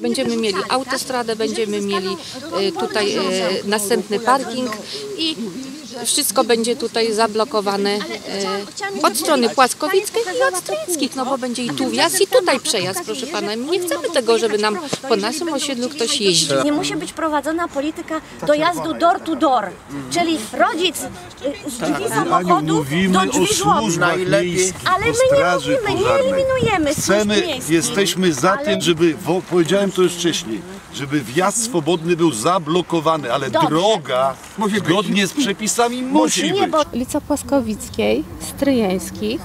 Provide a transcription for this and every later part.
Będziemy mieli autostradę, będziemy mieli e, tutaj e, następny parking i wszystko będzie tutaj zablokowane e, od strony Płaskowickiej i od Stryńskich, no bo będzie i tu wjazd i tutaj przejazd, proszę pana. Nie chcemy tego, żeby nam po naszym osiedlu ktoś jeździł. Nie musi być prowadzona polityka dojazdu door to door, czyli rodzic y, z drzwi samochodu mówimy do o drzwi żłobka. Ale my nie mówimy, nie eliminujemy Chcemy, jesteśmy za tym, żeby, powiedziałem to już wcześniej, żeby wjazd swobodny był zablokowany, ale Dobrze. droga zgodnie z przepisami musi Nie, być. bo ulica Płaskowickiej, Stryjeńskich,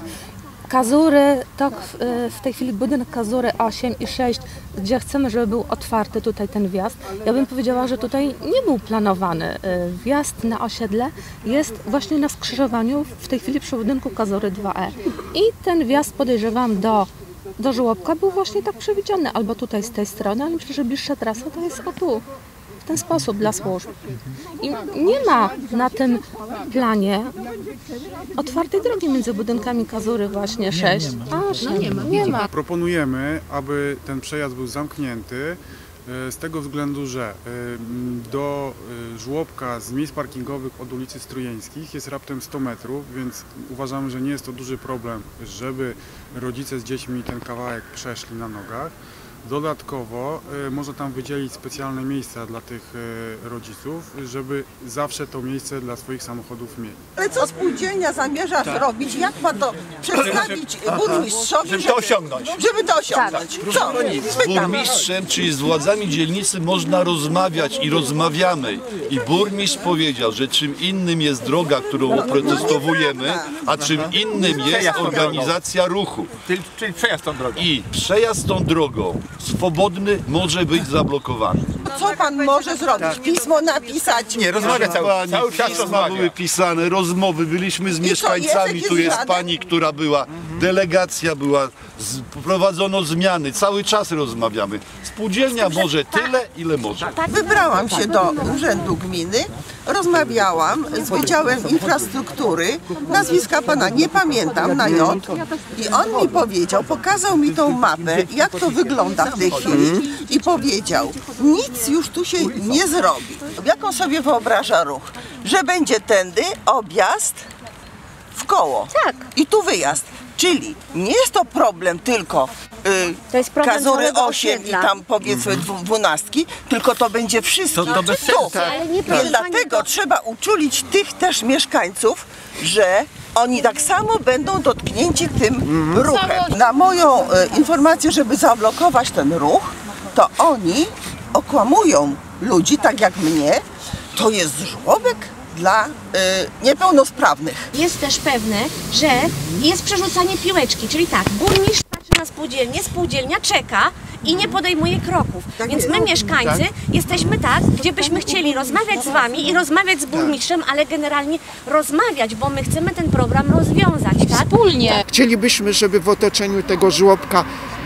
Kazury, tak w, w tej chwili budynek Kazury 8 i 6, gdzie chcemy, żeby był otwarty tutaj ten wjazd. Ja bym powiedziała, że tutaj nie był planowany. y, Wjazd na osiedle jest właśnie na skrzyżowaniu w tej chwili przy budynku Kazury 2E. I ten wjazd podejrzewam do, do żłobka był właśnie tak przewidziany, albo tutaj z tej strony, ale myślę, że bliższa trasa to jest o tu. W ten sposób dla służb. I nie ma na tym planie otwartej drogi między budynkami Kazury właśnie 6 a 8. nie ma. Proponujemy, aby ten przejazd był zamknięty z tego względu, że e, do e, żłobka z miejsc parkingowych od ulicy Strujeńskich jest raptem 100 metrów, więc uważamy, że nie jest to duży problem, żeby rodzice z dziećmi ten kawałek przeszli na nogach. Dodatkowo e, można tam wydzielić specjalne miejsca dla tych e, rodziców, żeby zawsze to miejsce dla swoich samochodów mieli. Ale co spółdzielnia zamierza zrobić? Jak ma to przedstawić burmistrzowi, Żeby to osiągnąć. Żeby to osiągnąć. Co? Z burmistrzem, czyli z władzami dzielnicy można rozmawiać i rozmawiamy. I burmistrz powiedział, że czym innym jest droga, którą oprotestowujemy, a czym innym jest organizacja ruchu. Czyli przejazd tą drogą. I przejazd tą drogą swobodny może być zablokowany. Co pan może zrobić? Pismo napisać? Nie, rozmawia cały, Pani, cały czas pisma rozmawia. były pisane, rozmowy, byliśmy z co, mieszkańcami, jest tu jest żaden? pani, która była, delegacja była, z, prowadzono zmiany, cały czas rozmawiamy. Spółdzielnia może tyle, ile może. Wybrałam się do Urzędu Gminy, rozmawiałam z Wydziałem Infrastruktury, nazwiska pana nie pamiętam, na J. I on mi powiedział, pokazał mi tą mapę, jak to wygląda w tej chwili i powiedział, nic już tu się nie zrobi. Jak on sobie wyobraża ruch? Że będzie tędy objazd w koło Tak. i tu wyjazd. Czyli nie jest to problem tylko y, To jest problem Kazury całego 8 i tam powiedzmy dwu- dwunastki, tylko to będzie wszystko To- to bez tu. sensu. Ale nie, dlatego to- trzeba uczulić tych też mieszkańców, że oni tak samo będą dotknięci tym Mhm. ruchem. Na moją e, informację, żeby zablokować ten ruch, to oni okłamują ludzi, tak jak mnie, to jest żłobek dla e, niepełnosprawnych. Jest też pewne, że jest przerzucanie piłeczki, czyli tak, burmistrz patrzy na spółdzielnię, spółdzielnia czeka i nie podejmuje kroków. Tak Więc my mieszkańcy jesteśmy tak, gdzie byśmy chcieli rozmawiać z wami i rozmawiać z burmistrzem, ale generalnie rozmawiać, bo my chcemy ten program rozwiązać, tak? Wspólnie. Chcielibyśmy, żeby w otoczeniu tego żłobka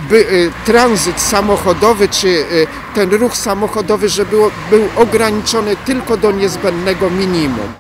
by, y, tranzyt samochodowy czy y, ten ruch samochodowy, żeby był ograniczony tylko do niezbędnego minimum.